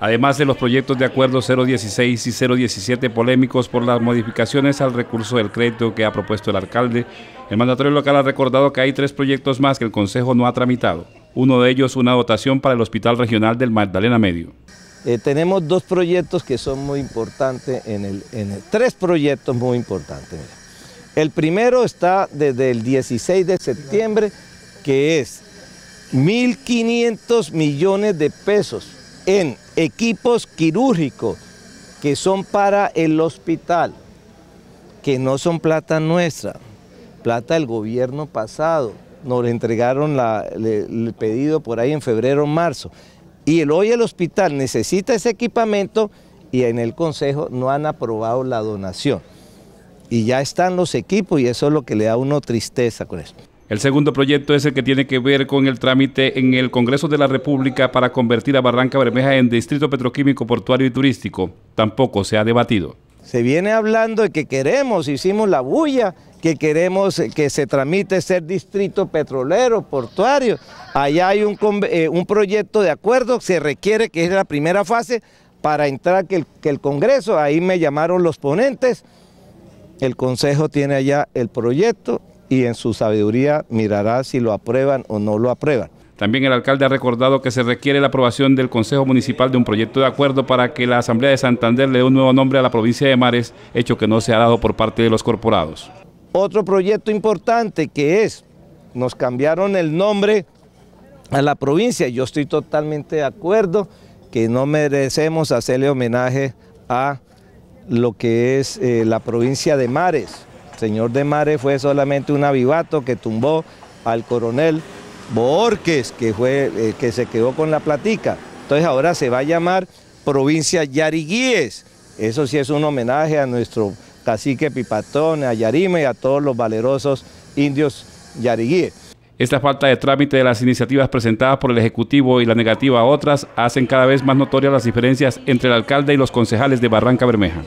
además de los proyectos de acuerdo 016 y 017 polémicos por las modificaciones al recurso del crédito que ha propuesto el alcalde, el mandatario local ha recordado que hay tres proyectos más que el Consejo no ha tramitado. Uno de ellos una dotación para el Hospital Regional del Magdalena Medio. Eh, tenemos dos proyectos que son muy importantes, en el, tres proyectos muy importantes. El primero está desde el 16 de septiembre, que es 1.500 millones de pesos en equipos quirúrgicos que son para el hospital, que no son plata nuestra, plata del gobierno pasado. Nos entregaron el pedido por ahí en febrero o marzo. Y el, hoy el hospital necesita ese equipamiento y en el consejo no han aprobado la donación. Y ya están los equipos y eso es lo que le da uno tristeza con esto. El segundo proyecto es el que tiene que ver con el trámite en el Congreso de la República para convertir a Barranca Bermeja en distrito petroquímico, portuario y turístico. Tampoco se ha debatido. Se viene hablando de que queremos, hicimos la bulla, que queremos que se tramite ser distrito petrolero, portuario. Allá hay un, eh, proyecto de acuerdo, se requiere que es la primera fase para entrar que el, que el Congreso, ahí me llamaron los ponentes, el Consejo tiene allá el proyecto, y en su sabiduría mirará si lo aprueban o no lo aprueban. También el alcalde ha recordado que se requiere la aprobación del Consejo Municipal de un proyecto de acuerdo para que la Asamblea de Santander le dé un nuevo nombre a la provincia de Mares, hecho que no se ha dado por parte de los corporados. Otro proyecto importante que es, nos cambiaron el nombre a la provincia, yo estoy totalmente de acuerdo que no merecemos hacerle homenaje a lo que es eh, la provincia de Mares, señor de Mare fue solamente un avivato que tumbó al coronel Borges, que, fue, eh, que se quedó con la platica. Entonces ahora se va a llamar provincia Yariguíes. Eso sí es un homenaje a nuestro cacique Pipatón, a Yarime y a todos los valerosos indios yariguíes. Esta falta de trámite de las iniciativas presentadas por el Ejecutivo y la negativa a otras hacen cada vez más notorias las diferencias entre el alcalde y los concejales de Barranca Bermeja.